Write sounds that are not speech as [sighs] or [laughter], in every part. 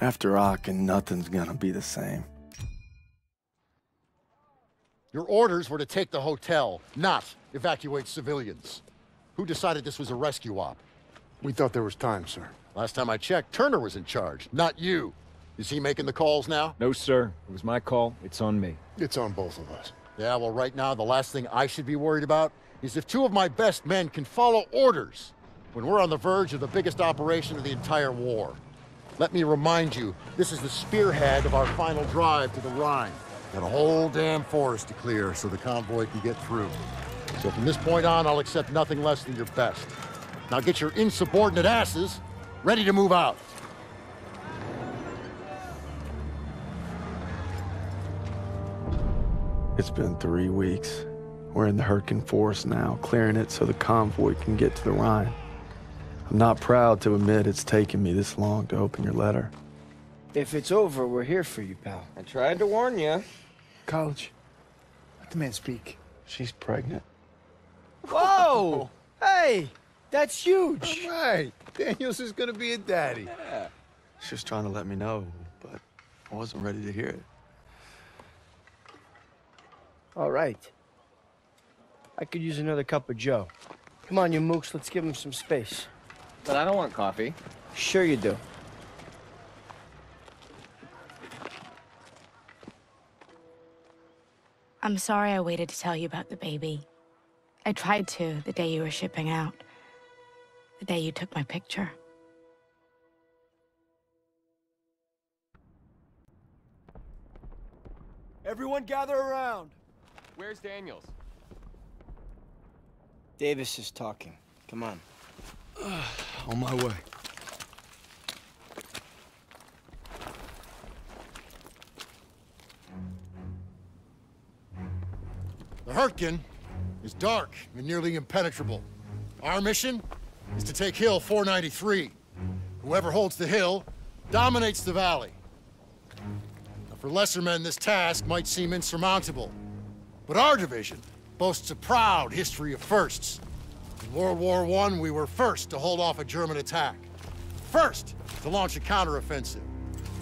After Aachen, nothing's gonna be the same. Your orders were to take the hotel, not evacuate civilians. Who decided this was a rescue op? We thought there was time, sir. Last time I checked, Turner was in charge, not you. Is he making the calls now? No, sir. It was my call. It's on me. It's on both of us. Yeah, well, right now, the last thing I should be worried about is if two of my best men can follow orders when we're on the verge of the biggest operation of the entire war. Let me remind you, this is the spearhead of our final drive to the Rhine. Got a whole damn forest to clear so the convoy can get through. So from this point on, I'll accept nothing less than your best. Now get your insubordinate asses ready to move out. It's been three weeks. We're in the Hurtgen Forest now, clearing it so the convoy can get to the Rhine. I'm not proud to admit it's taken me this long to open your letter. If it's over, we're here for you, pal. I tried to warn you. College. Let the man speak. She's pregnant. Whoa! [laughs] hey, that's huge. Right. Daniels is gonna be a daddy. Yeah. She was trying to let me know, but I wasn't ready to hear it. All right. I could use another cup of Joe. Come on, you mooks, let's give him some space. But I don't want coffee. Sure you do. I'm sorry I waited to tell you about the baby. I tried to the day you were shipping out. The day you took my picture. Everyone gather around. Where's Daniels? Davis is talking. Come on. [sighs] On my way. The Hurtgen is dark and nearly impenetrable. Our mission is to take Hill 493. Whoever holds the hill dominates the valley. Now, for lesser men, this task might seem insurmountable. But our division boasts a proud history of firsts. In World War I, we were first to hold off a German attack. First to launch a counteroffensive.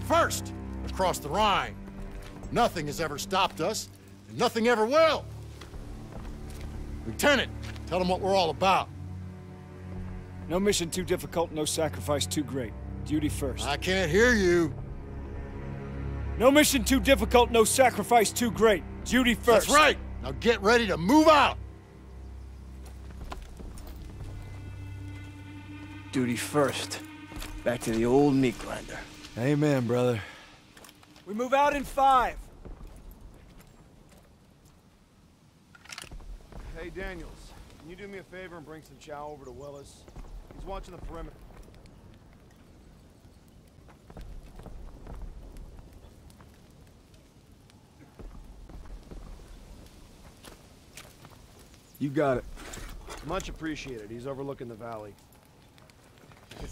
First across the Rhine. Nothing has ever stopped us, and nothing ever will. Lieutenant, tell them what we're all about. No mission too difficult, no sacrifice too great. Duty first. I can't hear you. No mission too difficult, no sacrifice too great. Duty first. That's right. Now get ready to move out. Duty first. Back to the old meat grinder. Amen, brother. We move out in five. Hey, Daniels, can you do me a favor and bring some chow over to Willis? He's watching the perimeter. You got it. Much appreciated. He's overlooking the valley.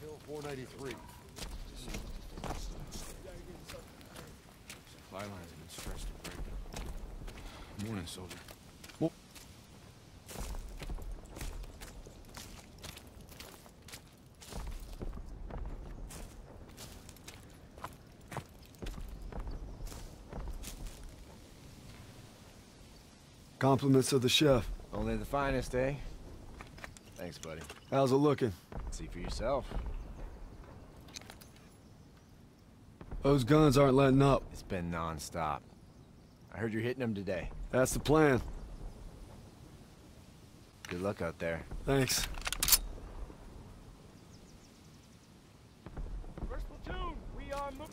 Hill 493. Supply lines have been stretched to break. Morning, soldier. Compliments of the chef. Only the finest, eh? Thanks, buddy. How's it looking? See for yourself. Those guns aren't letting up. It's been non-stop. I heard you're hitting them today. That's the plan. Good luck out there. Thanks. First platoon, we are mo-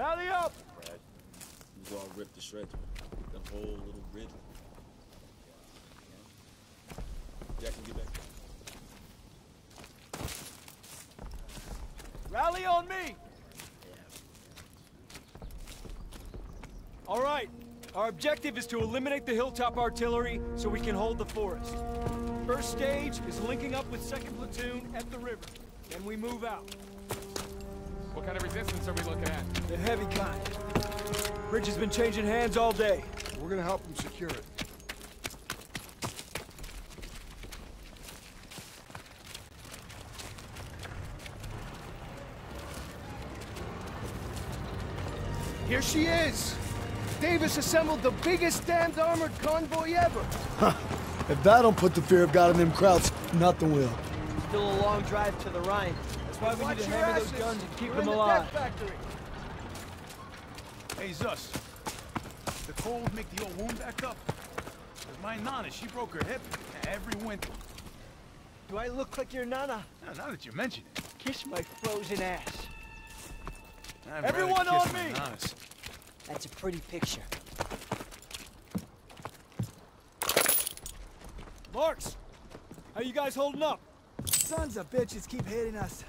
Rally up! You all rip the shreds. The whole little grid. Jack can get back. Rally on me! All All right. Our objective is to eliminate the hilltop artillery so we can hold the forest. First stage is linking up with second platoon at the river. Then we move out. What kind of resistance are we looking at? The heavy kind. Bridge has been changing hands all day. We're gonna help them secure it. Here she is! Davis assembled the biggest damned armored convoy ever! If that don't put the fear of God in them Krauts, nothing will. Still a long drive to the Rhine. That's why we Watch need to your hammer those guns and keep We're them in the alive. death factory. Hey, Zus. The cold make the old wound back up? 'Cause my nana, she broke her hip every winter. Do I look like your nana? Now, now that you mention it. Kiss my frozen ass. I'd Everyone kiss on my me! nanas. That's a pretty picture. Marks! How you guys holding up? Sons of bitches keep hitting us.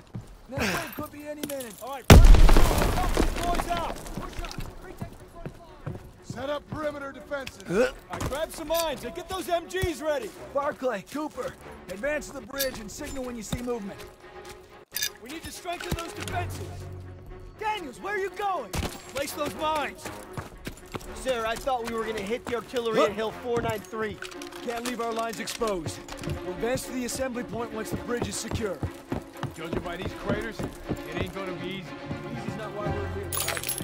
Next one could be any minute. All right, first platoon, help these boys out. Set up perimeter defenses. All right, grab some mines and get those MGs ready. Barclay, Cooper, advance to the bridge and signal when you see movement. We need to strengthen those defenses. Daniels, where are you going? Place those mines. Sir, I thought we were gonna hit the artillery at Hill 493. Can't leave our lines exposed. We'll advance to the assembly point once the bridge is secure. Judging by these craters, it ain't gonna be easy. Easy's not why we're here, guys.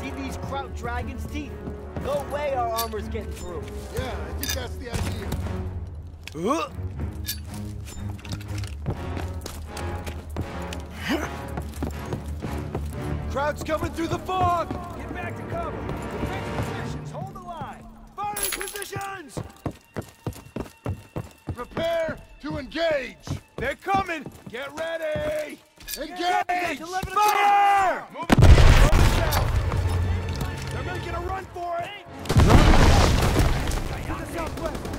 See these Kraut Dragon's teeth? No way our armor's getting through. Yeah, I think that's the idea. Kraut's coming through the fog! Get back to cover! Defense positions, hold the line! Firing positions! Prepare to engage. They're coming! Get ready! Engage! Fire! They're making a run for it! Cover!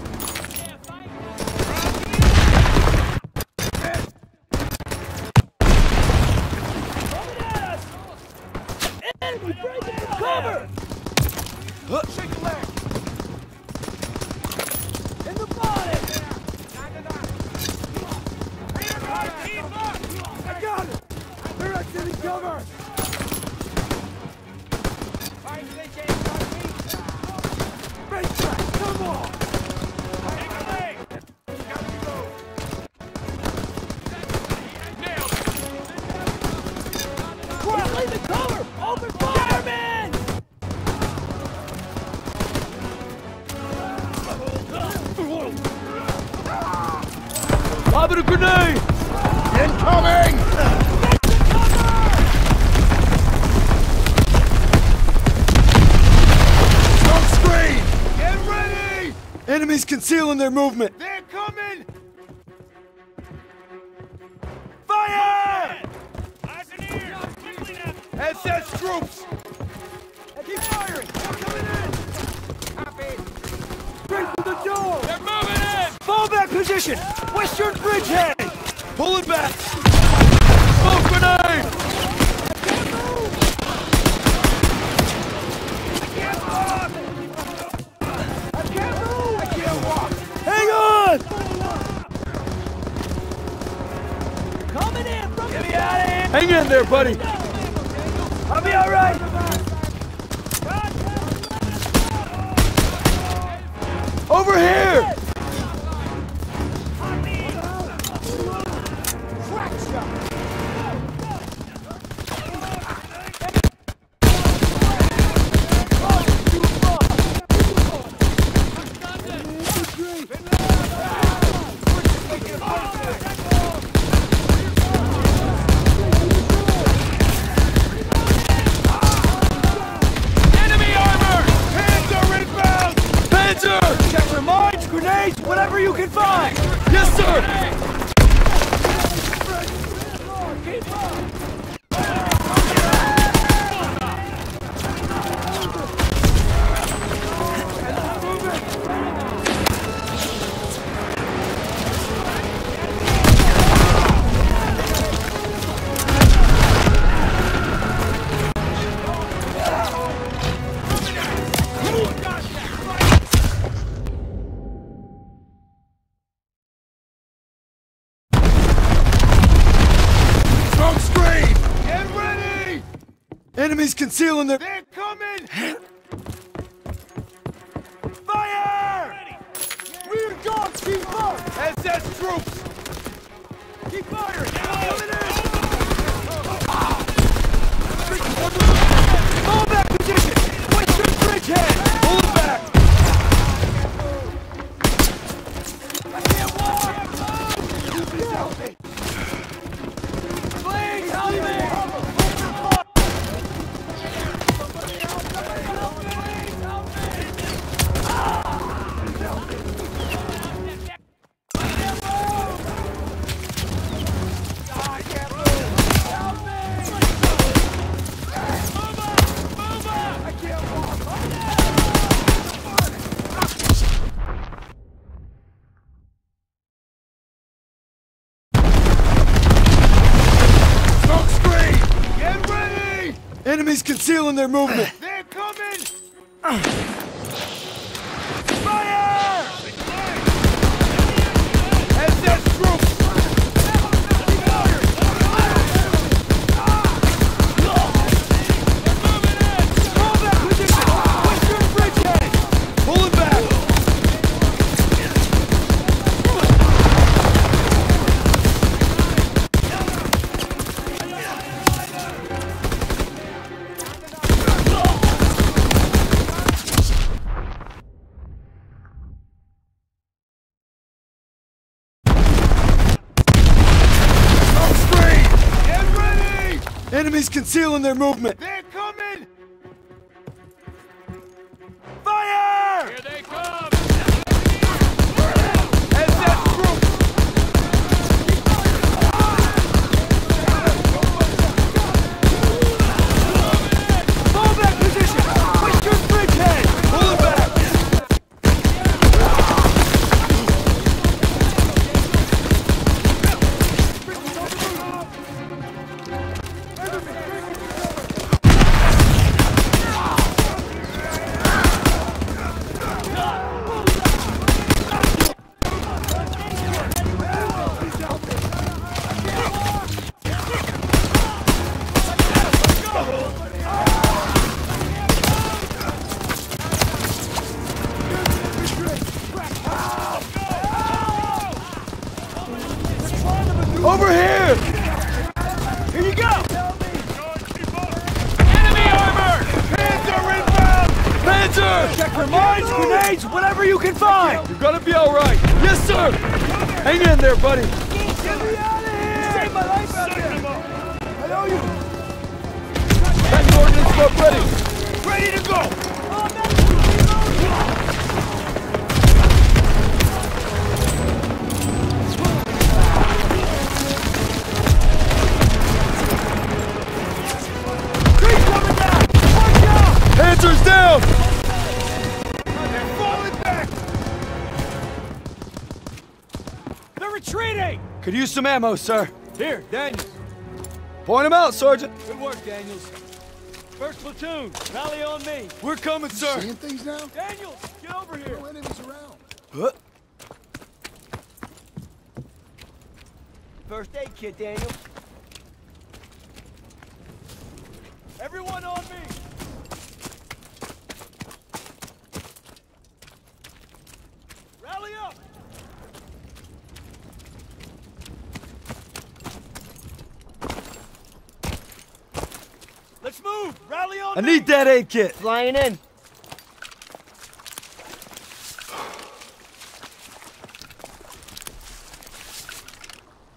Incoming! Smoke screen! Get ready! Enemies concealing their movement. They're coming! Fire! SS troops! Keep firing! They're coming in! Straight for the door! They're moving in! Fall back position! Western bridgehead! Pull it back! Smoke grenade! Hang on! Coming in from Get me out of here! Hang in there, buddy. I'll be all right! Over here! Concealing their... They're coming! Fire! Rear guards, keep up! SS troops! Keep firing! Coming in! Fall back position! Wait your bridgehead! Concealing their movement. They're coming! Concealing their movement. Could use some ammo, sir. Here, Daniels. Point them out, Sergeant. Good work, Daniels. First platoon, rally on me. We're coming, sir. Seeing things now? Daniels, get over here. No enemies around. Huh? First aid kit, Daniels. Everyone on me! Rally up! Let's move! Rally on I me! need that aid kit. Flying in.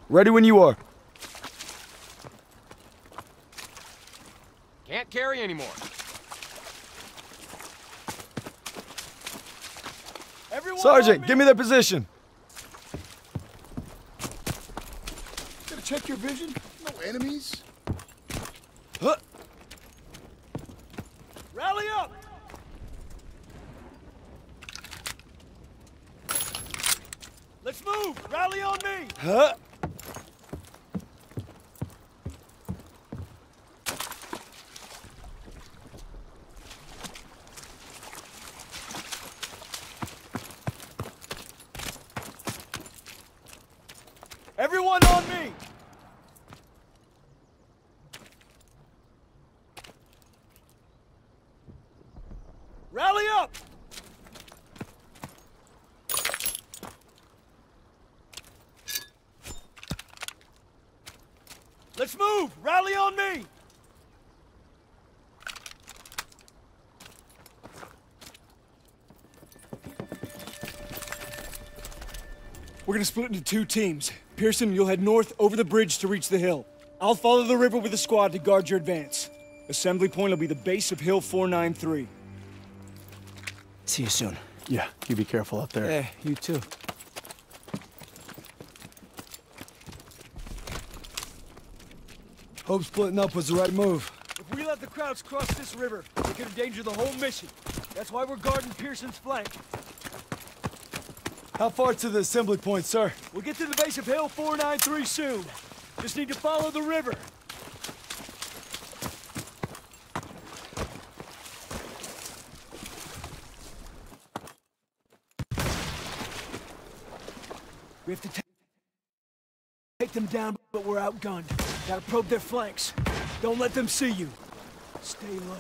Ready when you are. Can't carry anymore. Everyone Sergeant, give me their position. Gotta check your vision. No enemies. Huh. Rally up! Let's move! Rally on me! Huh? Everyone on me! Rally up! Let's move! Rally on me! We're gonna split into two teams. Pierson, you'll head north over the bridge to reach the hill. I'll follow the river with a squad to guard your advance. Assembly point will be the base of Hill 493. See you soon. Yeah, you be careful out there. Yeah, you too. Hope splitting up was the right move. If we let the Krauts cross this river, we could endanger the whole mission. That's why we're guarding Pierson's flank. How far to the assembly point, sir? We'll get to the base of Hill 493 soon. Just need to follow the river. We have to take them down, but we're outgunned. Gotta probe their flanks. Don't let them see you. Stay low.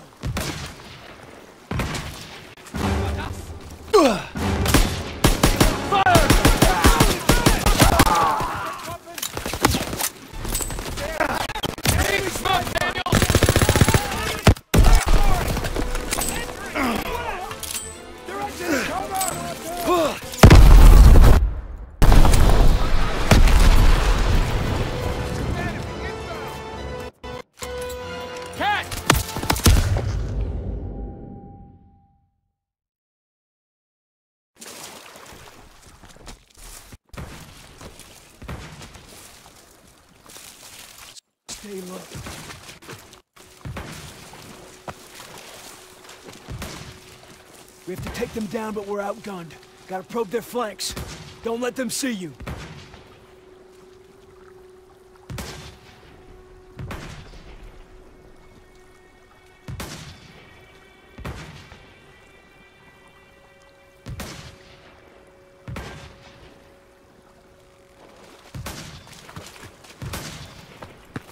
Down, but we're outgunned. Gotta probe their flanks. Don't let them see you.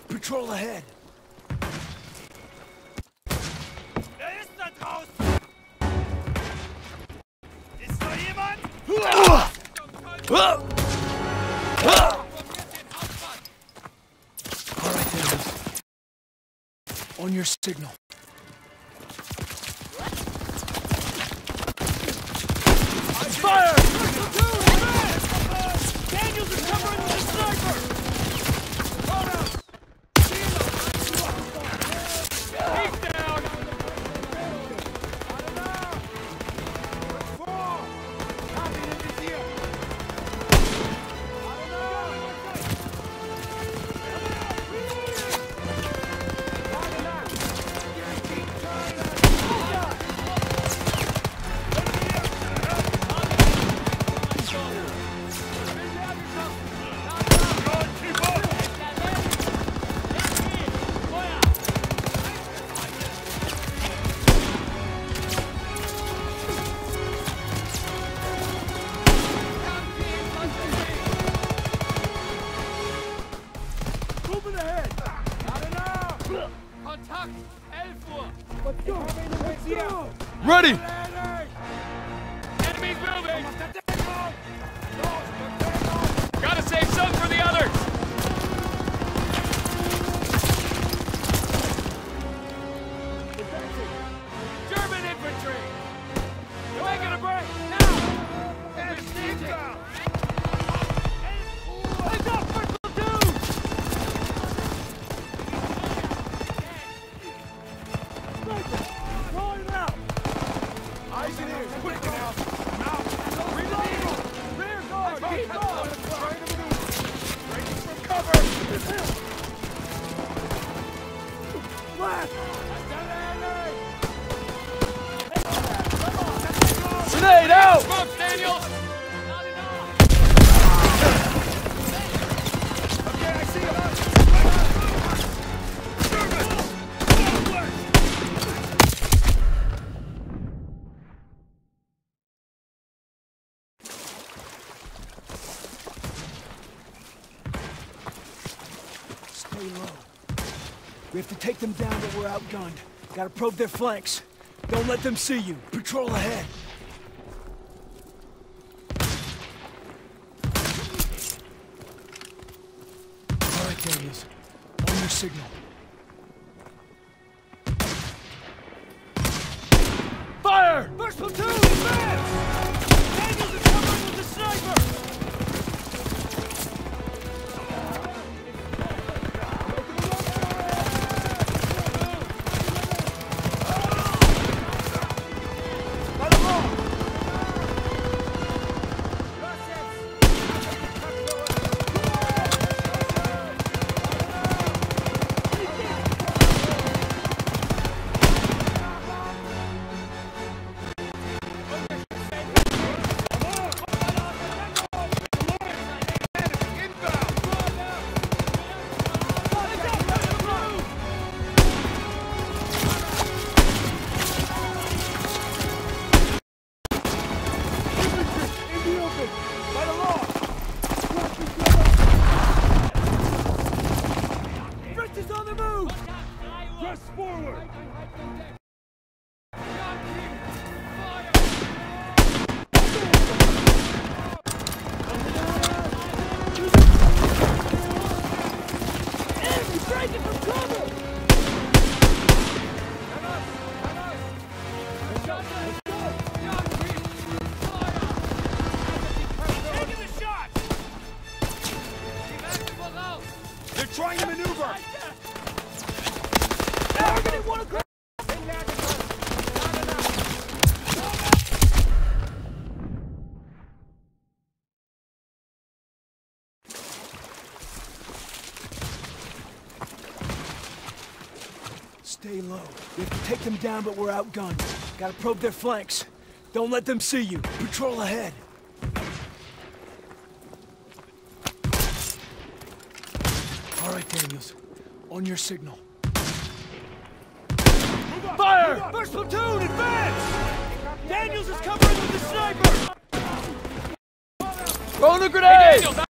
Patrol ahead. On your signal. Нет! Have to take them down, but we're outgunned. Gotta probe their flanks. Don't let them see you. Patrol ahead. All right, Daniels. On your signal. Take them down, but we're outgunned. Gotta probe their flanks. Don't let them see you. Patrol ahead. All right, Daniels. On your signal. Fire! First platoon, advance! Daniels is covering with the sniper! Throwing a grenade! Nice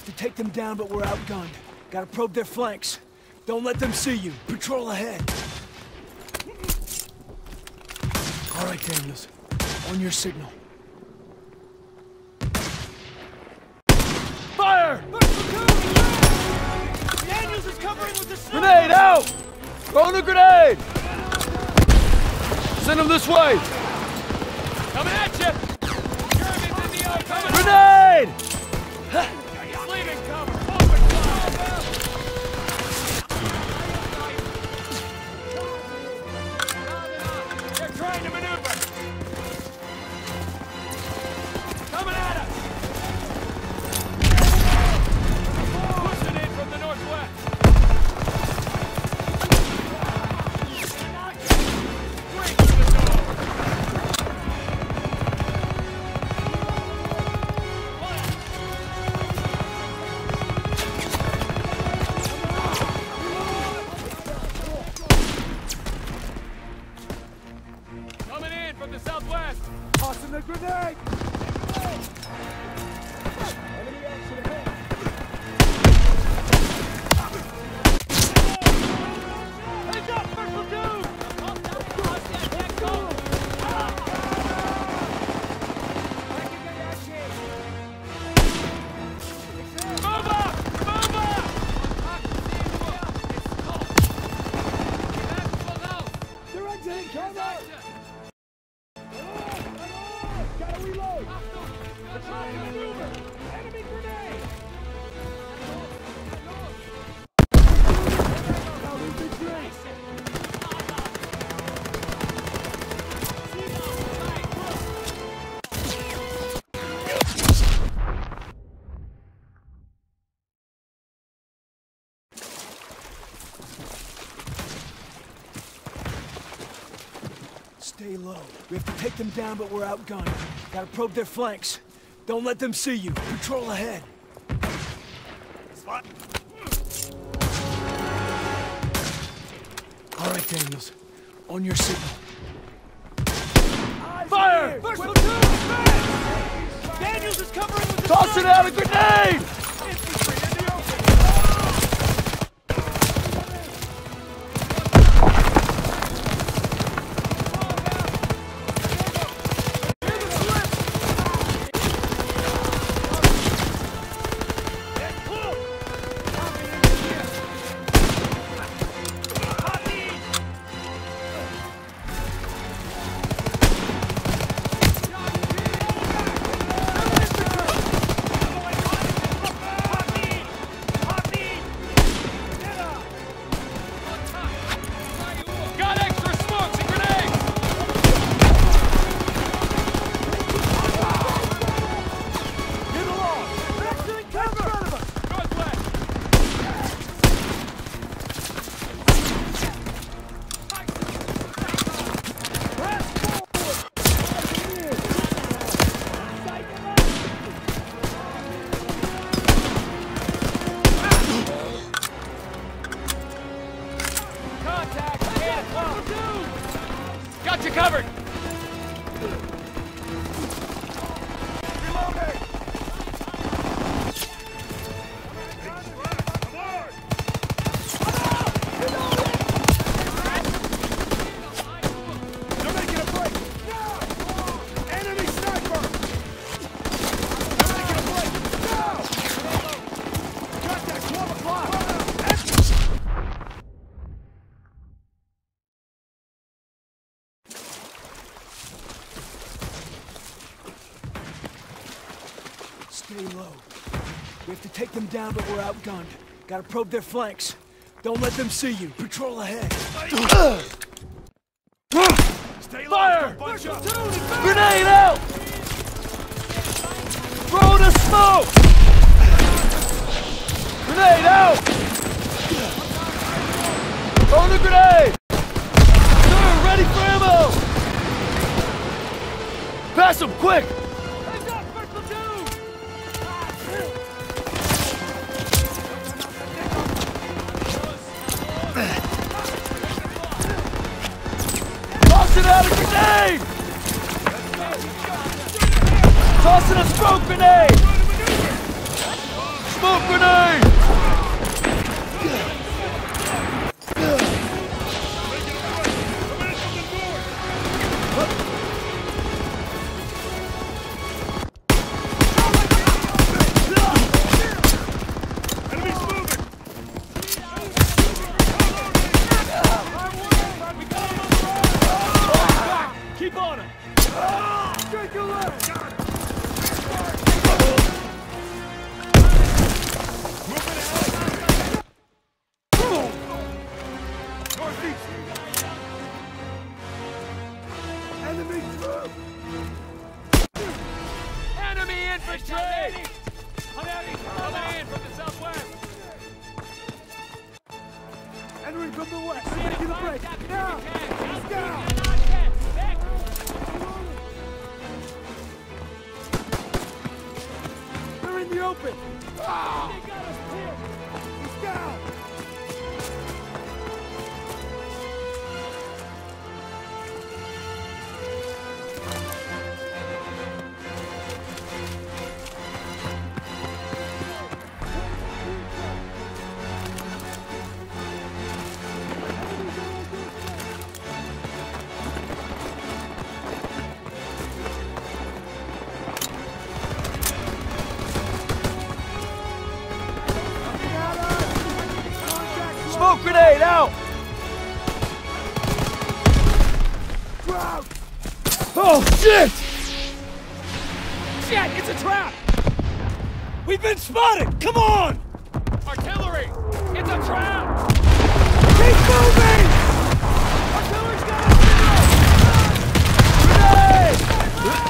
have to take them down, but we're outgunned. Gotta probe their flanks. Don't let them see you. Patrol ahead. All right, Daniels. On your signal. Fire! Daniels is covering with the sniper! Grenade out! Throwing a grenade! Send him this way! Coming at you! Germans in the! Coming! Grenade! We have to take them down, but we're outgunned. Gotta probe their flanks. Don't let them see you. Patrol ahead. Spot. All right, Daniels. On your signal. Fire! First platoon! Daniels is covering with the Tossing out a grenade! Take them down, but we're outgunned. Gotta probe their flanks. Don't let them see you. Patrol ahead. Stay! Fire! Bunch up! Grenade out! Throw the smoke! Grenade out! Throw the grenade! Sir, ready for ammo! Pass him, quick! Enemy through! Enemy infantry! Coming in from the southwest! Enemy from the west! Making the break! Now! Down! They're in the open! Ah! Oh, shit! Shit! It's a trap! We've been spotted! Come on! Artillery! It's a trap! Keep moving! Artillery's got us! now! Grenade!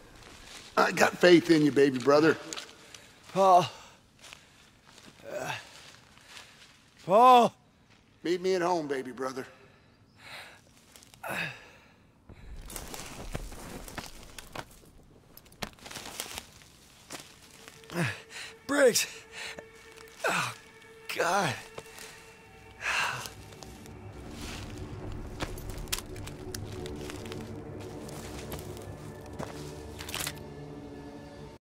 I got faith in you, baby brother. Paul. Uh, Paul. Meet me at home, baby brother. Briggs. Oh, God.